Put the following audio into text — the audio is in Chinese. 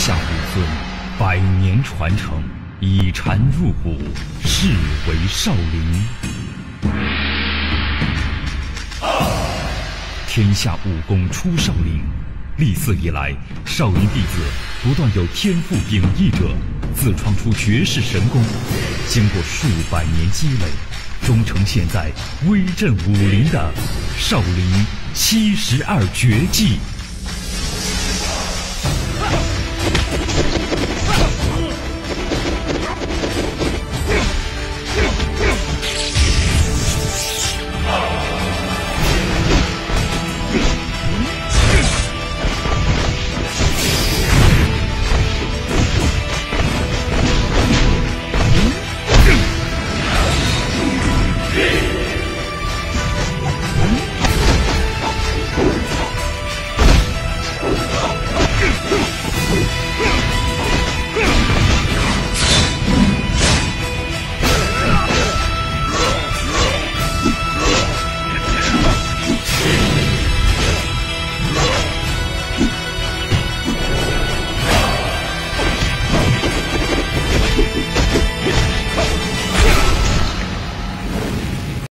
下武尊，百年传承，以禅入骨，视为少林。天下武功出少林，历次以来，少林弟子不断有天赋秉异者自创出绝世神功，经过数百年积累，终成现在威震武林的少林七十二绝技。